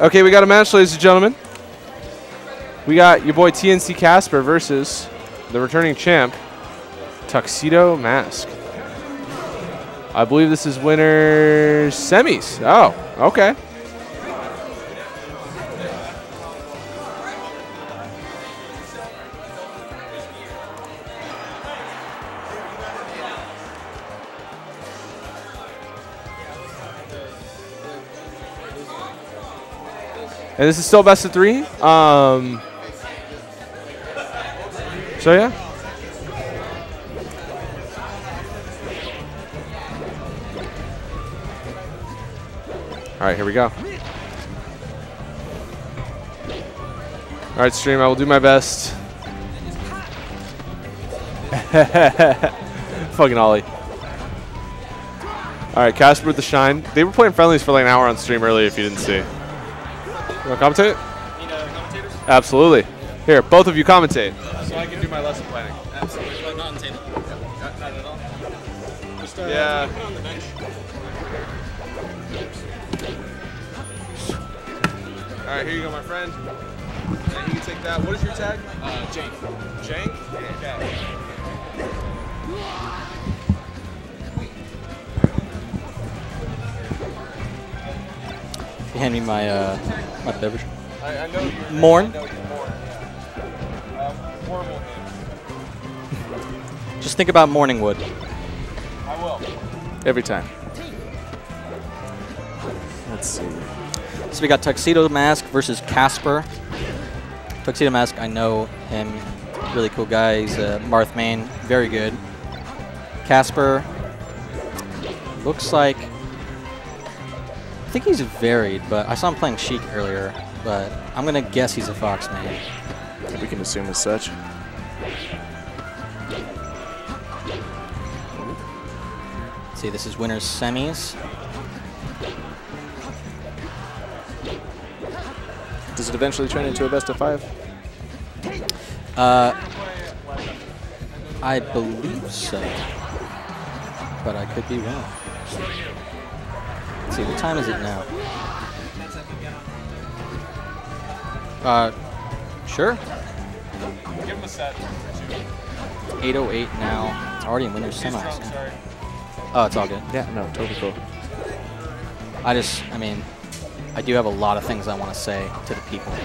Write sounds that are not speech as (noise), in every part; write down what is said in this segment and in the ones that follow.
Okay, we got a match, ladies and gentlemen. We got your boy TNC Casper versus the returning champ, Tuxedo Mask. I believe this is winner semis. Oh, okay. And this is still best of three. Um, so yeah. All right, here we go. All right, stream, I will do my best. (laughs) Fucking Ollie. All right, Casper with the shine. They were playing friendlies for like an hour on stream earlier if you didn't see. You want to commentate? Need uh, commentators? Absolutely. Here, both of you commentate. So I can do my lesson planning. Absolutely. But not on table. Not, not at all. Just uh, Yeah. put on the bench. All right, here you go, my friend. And you can take that. What is your tag? Uh, Jane. Jane? Okay. You hand me my uh, my beverage. I, I know you're. Morn? Know you're Morn, yeah. Um. (laughs) Just think about Morningwood. I will. Every time. Let's see. So we got Tuxedo Mask versus Casper. Tuxedo Mask, I know him. Really cool guy. He's a Marth main. Very good. Casper looks like. I think he's varied, but I saw him playing Sheik earlier. But I'm gonna guess he's a Fox main. We can assume as such. Let's see, this is winners semis. Does it eventually turn into a best of five? Uh, I believe so, but I could be wrong. See, what time is it now? Uh, sure. Give him a set. 8:08 now. It's already in winners Too semis. Oh, it's all good. Yeah, no, totally cool. I just, I mean, I do have a lot of things I want to say to the people. A lot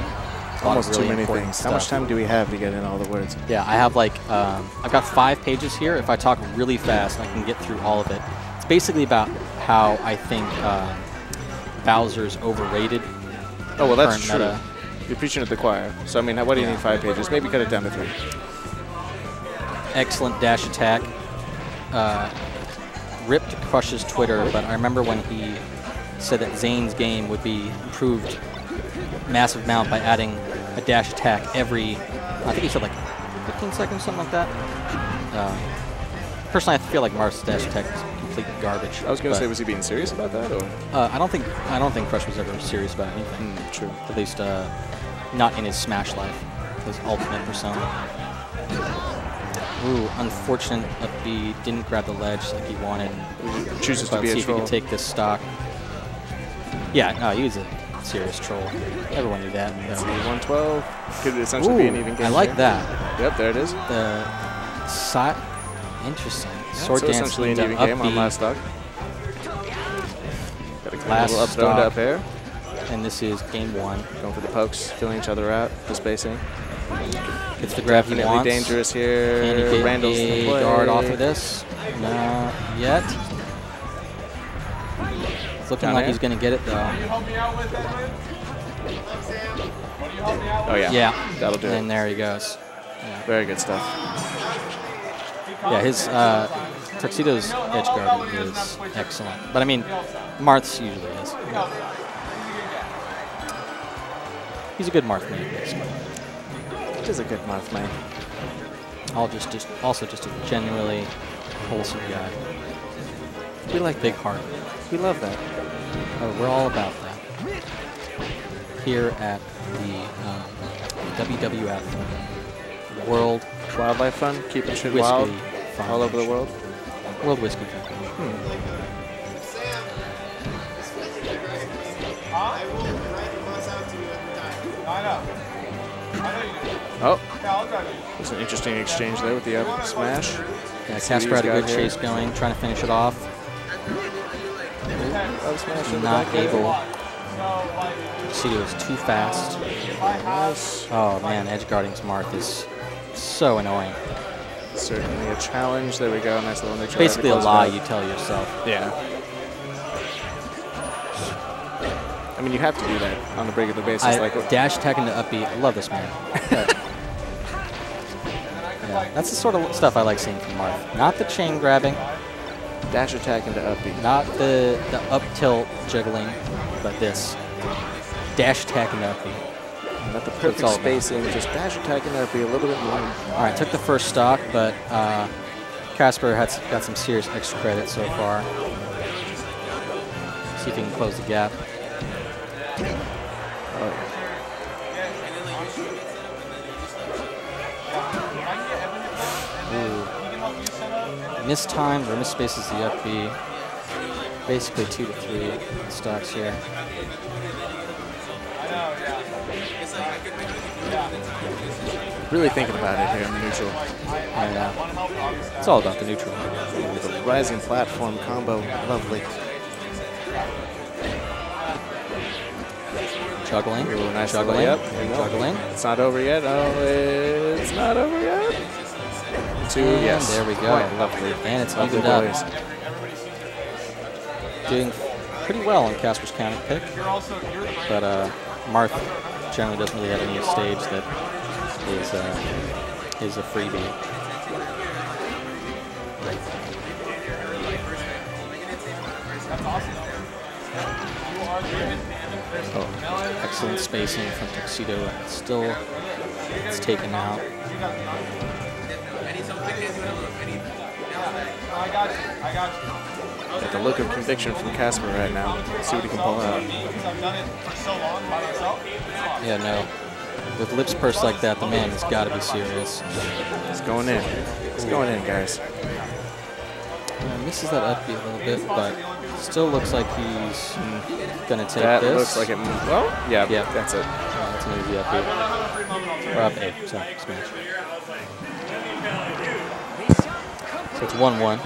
of Almost really too many things. How much time do we have to get in all the words? Yeah, I have like, um, I've got five pages here. If I talk really fast, I can get through all of it. Basically about how I think um, Bowser's overrated. Oh, well, that's true. meta. You're preaching to the choir. So, I mean, what do you Yeah. need five pages? Maybe cut it down to three. Excellent dash attack. Uh, ripped Crush's Twitter, but I remember when he said that Zain's game would be improved massive amount by adding a dash attack every, I think he said like 15 seconds, something like that. Um, personally, I feel like Marth's dash attack is complete garbage. I was going to say, was he being serious about that? Or? uh, I don't think I don't think Crush was ever serious about anything. Hmm, true. At least uh, not in his Smash life, his ultimate persona. Ooh, unfortunate that he didn't grab the ledge like he wanted. Chooses So to be see a if he can take this stock. Yeah, no, he was a serious troll. Everyone knew that. Let's see, though. 112. Could essentially be an even game. I like here. that. Yep, there it is. The side, interesting. Yeah, Sword so dance essentially an even game up on last stock. Got a Last little up throw into stock. up air. and this is game one. Going for the pokes, filling each other out, the spacing. Gets the grab he Definitely wants. dangerous Can he here. get Randall's a guard off of this? Not yet. It's looking Down like air? he's going to get it, though. help me out with, Edwin? What do you help me out Oh, yeah. Yeah. That'll do And it. there he goes. Very good stuff. Yeah, his uh, Tuxedo's edge guard is excellent. But I mean, Marth's usually is. He's a good Marth man, basically. It is a good Marth man. All just, just also just a genuinely wholesome guy. We like big heart. We love that. Oh, we're all about that. Here at the um, WWF World Wildlife Fund, keeping shit wild Foundation. all over the world. World Whiskey Foundation. Hmm. Oh. There's an interesting exchange there with the up smash. Yeah, See Casper had a good here. chase going, trying to finish it off. Up smash Not back there. able. Tuxedo is too fast. Oh man, edge guarding Marth is so annoying. Certainly a challenge. There we go. Nice little neutral. Basically a lie you tell yourself. Yeah. I mean, you have to do that on a regular basis. I like, dash attack into up B. I love this man. (laughs) yeah, that's the sort of stuff I like seeing from Marth. Not the chain grabbing, dash attack into up B. not the the up tilt juggling, but this dash attack into up B. Not the perfect spacing. Just dash attack into up B a little bit more. All right, took the first stock, but uh, Casper has got some serious extra credit so far. See if he can close the gap. Ooh. Mistimed or misspaces the up B. Basically two to three stocks here. Really thinking about it here in the neutral. And uh, it's all about the neutral. The rising platform combo. Lovely. Juggling, nice juggling, delay up. There you go. juggling. It's not over yet. Oh, it's not over yet. Two, And yes. there we go. Quite lovely. And it's Lovely evened up. Doing pretty well on Casper's counter pick. But uh, Marth generally doesn't really have any stage that is, uh, is a freebie. Oh, excellent spacing from Tuxedo. Still, it's taken out. I got the look of conviction from Casper right now. Let's see what he can pull out. Yeah, no. With lips pursed like that, the man has got to be serious. It's going in. It's going in, guys. Uh, misses that up B a little bit, but still looks like he's gonna take That this. looks like it. Well, yeah, Yeah. that's it. Uh, that's an easy up B. Or up eight, sorry, smash. So it's 1 1.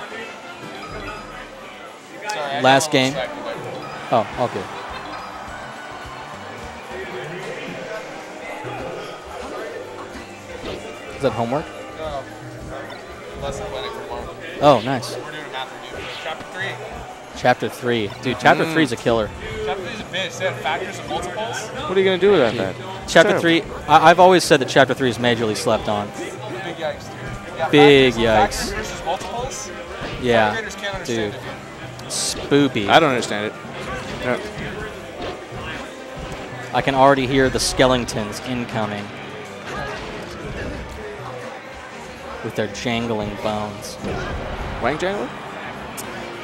Last game. Oh, all Is that homework? Lesson planning for tomorrow. Oh, nice. We're doing a math review. Chapter three. Chapter 3. Dude, Chapter mm. 3 is a killer. Chapter three is a bitch. They have factors and multiples. What are you going to do with that? Chapter Terrible. 3, I, I've always said that Chapter 3 is majorly slept on. Big yikes, dude. Yeah, Big factors, yikes. Factors versus multiples. Yeah, Graders can't dude. it. Spoopy. I don't understand it. No. I can already hear the skeletons incoming with their jangling bones. Wang Jangler?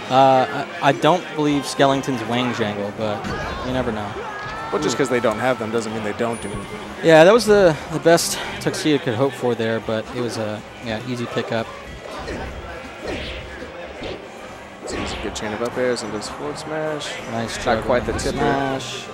Uh, I, I don't believe skeletons wang jangle, but you never know. Well, just because they don't have them doesn't mean they don't do them. Yeah, that was the, the best Tuxedo could hope for there, but it was a yeah easy pickup. So he's a good chain of up airs and does forward smash. Nice Not quite the tipper. smash.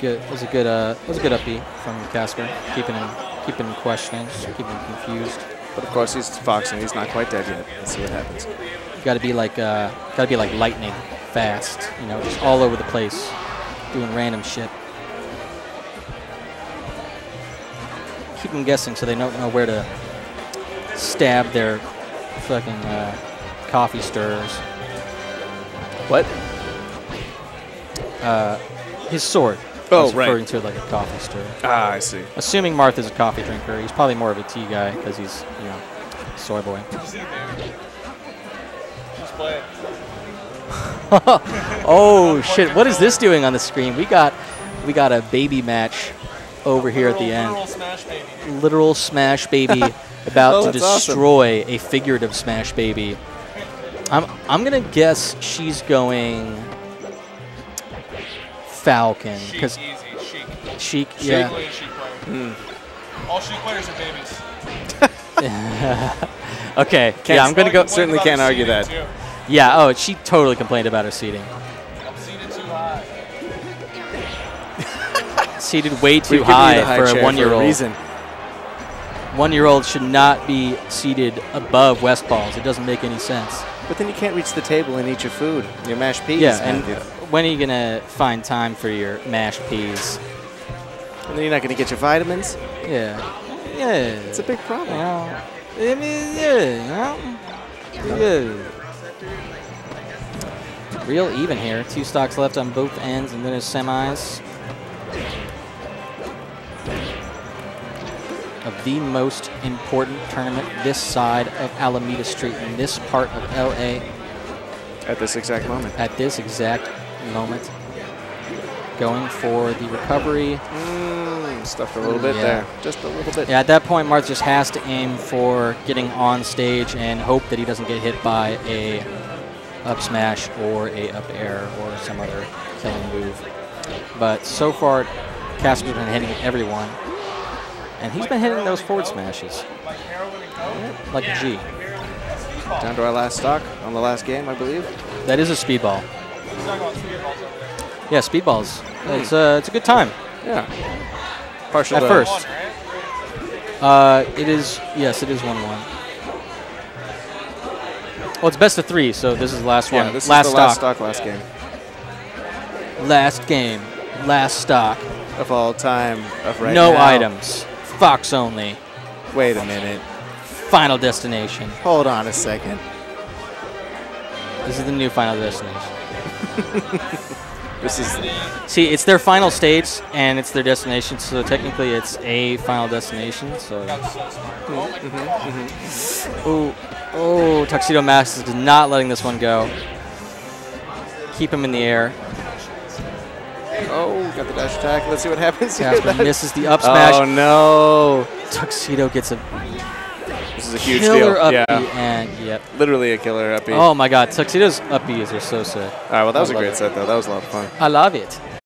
Good. It was a good. Uh, it was a good up B from Casper, keeping him keeping him questioning, keeping him confused. But of course, he's foxing. He's not quite dead yet. Let's see what happens. Got to be like uh, got to be like lightning, fast. You know, just all over the place, doing random shit. Keep them guessing so they don't know where to stab their fucking uh, coffee stirrers. What? Uh, his sword. Oh, right. referring to it like a coffee stirrer. Ah, I see. Assuming Martha's a coffee drinker, he's probably more of a tea guy because he's, you know, soy boy. See the baby. Just play it. oh shit! What is this doing on the screen? We got, we got a baby match over here at the end. literal smash baby. Literal smash baby (laughs) about Oh, to that's awesome. destroy a figurative smash baby. I'm I'm gonna guess she's going Falcon Chic, because easy. Chic. Sheik. Chic. Yeah. Totally a chic player. Hmm. All chic players are babies. (laughs) Okay. Can't- yeah, I'm gonna go. Complain certainly can't argue that. too. Yeah. Oh, she totally complained about her seating. I'm seated too high. (laughs) seated way too high, high for a one-year-old. reason. One-year-old should not be seated above West balls. It doesn't make any sense. But then you can't reach the table and eat your food, your mashed peas. yeah, and Matthew. When are you gonna find time for your mashed peas? and then you're not going to get your vitamins. Yeah, yeah. It's a big problem. You know, I mean, yeah, you know, yeah. Real even here. Two stocks left on both ends, and then there's semis. Of the most important tournament this side of Alameda Street in this part of LA At this exact moment. at this exact moment. Going for the recovery. Mm, stuffed a little bit Yeah. there. Just a little bit. Yeah, at that point, Marth just has to aim for getting on stage and hope that he doesn't get hit by a up smash or a up air or some other killing move. But so far, Casper's been hitting everyone, and he's been hitting those forward smashes like a G. Down to our last stock on the last game, I believe. That is a speedball. Yeah, speedballs. It's a it's a good time. Yeah. Partial At to- first. Uh, it is, yes, it is 1 1. Well, it's best of three, so this is the last Yeah, one. this last is the last stock. stock last game Last game. Last stock. of all time. Of right no now. items. Fox only. Wait a minute. Final destination. Hold on a second. This is the new final destination. (laughs) This is See, it's their final stage and it's their destination, so technically it's a final destination. So, oh, oh, Tuxedo Mask is not letting this one go. Keep him in the air. oh, got the dash attack. Let's see what happens here. Casper misses the up (laughs) oh, smash. Oh no! Tuxedo gets a is a huge killer deal. up yeah, and yep. literally a killer up. Oh my God, Tuxedo's up Bs are so sick. All right, well that was a great it. set though. That was a lot of fun. I love it.